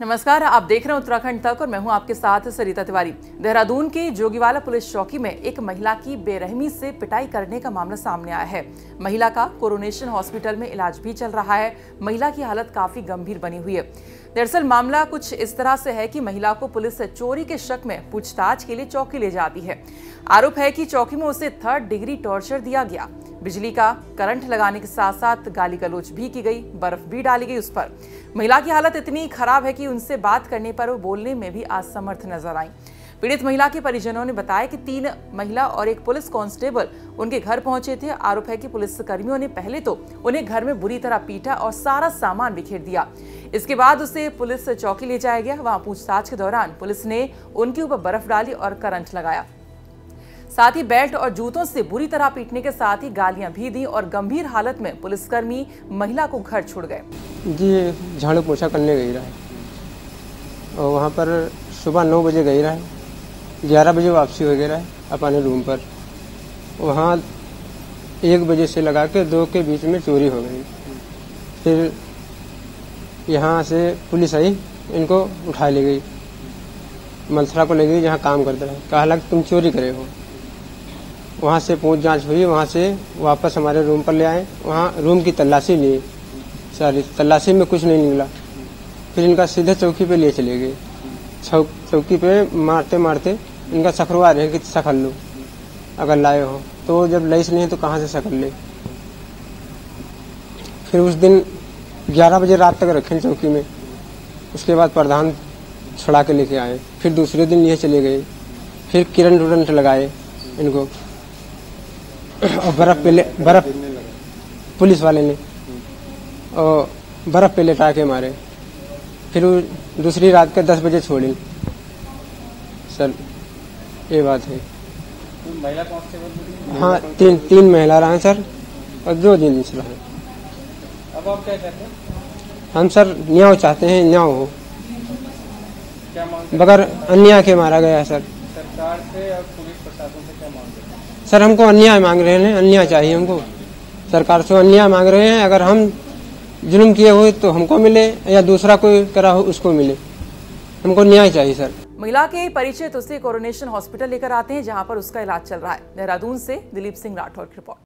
नमस्कार, आप देख रहे हैं उत्तराखंड तक और मैं हूँ आपके साथ सरिता तिवारी। देहरादून के जोगीवाला पुलिस चौकी में एक महिला की बेरहमी से पिटाई करने का मामला सामने आया है। महिला का कोरोनेशन हॉस्पिटल में इलाज भी चल रहा है। महिला की हालत काफ़ी गंभीर बनी हुई है। दरअसल मामला कुछ इस तरह से है कि महिला को पुलिस चोरी के शक में पूछताछ के लिए चौकी ले जाती है। आरोप है कि चौकी में उसे थर्ड डिग्री टॉर्चर दिया गया। बिजली का करंट लगाने के साथ साथ गाली गलोच भी की गई, बर्फ़ भी डाली गई उस पर। महिला की हालत इतनी खराब है कि उनसे बात करने पर वो बोलने में भी असमर्थ नज़र आई। पीड़ित महिला के परिजनों ने बताया कि तीन महिला और एक पुलिस कांस्टेबल उनके घर पहुँचे थे। आरोप है कि पुलिस कर्मियों ने पहले तो उन्हें घर में बुरी तरह पीटा और सारा सामान बिखेर दिया। इसके बाद उसे पुलिस चौकी ले जाया गया। वहाँ पूछताछ के दौरान पुलिस ने उनके ऊपर बर्फ़ डाली और करंट लगाया। साथ ही बेल्ट और जूतों से बुरी तरह पीटने के साथ ही गालियाँ भी दी और गंभीर हालत में पुलिसकर्मी महिला को घर छोड़ गए। जी, झाड़ू पोछा करने गई रहा है। और वहाँ पर सुबह नौ बजे गई रहा है, ग्यारह बजे वापसी हो गया रहा अपने रूम पर। वहाँ एक बजे से लगा के दो के बीच में चोरी हो गई। फिर यहाँ से पुलिस आई, इनको उठा ले गई। मलसरा को ले गई जहाँ काम करते रहे। कहा, लग, तुम चोरी करे हो। वहाँ से पूछ जाँच हुई, वहाँ से वापस हमारे रूम पर ले आए। वहाँ रूम की तलाशी ली। सारी तलाशी में कुछ नहीं निकला। फिर इनका सीधे चौकी पे लिए चले गए। चौकी पे मारते मारते इनका सखरवा रहे कि सखर लो। अगर लाए हो तो जब लईस नहीं है तो कहाँ से सखर ले? फिर उस दिन 11 बजे रात तक रखे चौकी में। उसके बाद प्रधान छुड़ा के लेके आए। फिर दूसरे दिन ये चले गए। फिर किरण उरंट लगाए इनको। और बर्फ़ पे बर्फ़ पुलिस वाले ने और बर्फ़ पे लेटा के मारे। फिर दूसरी रात के दस बजे छोड़ी। सर ये बात है। हाँ तीन तीन महिला रहे सर और दो दिन अब आप क्या कहते हैं? हम सर न्याय चाहते हैं न्याय हो। क्या मांग बगैर अन्याय के मारा गया है सर। सरकार से और पुलिस प्रशासन से क्या मांग रहे हैं? सर हमको अन्याय मांग रहे हैं अन्याय चाहिए हमको। सरकार से अन्याय मांग रहे हैं अगर हम जुल्म किए हुए तो हमको मिले या दूसरा कोई करा हो उसको मिले। हमको न्याय चाहिए, सर। महिला के परिचय तो उसे कोरोनेशन हॉस्पिटल लेकर आते हैं, जहाँ पर उसका इलाज चल रहा है। देहरादून से दिलीप सिंह राठौर की रिपोर्ट।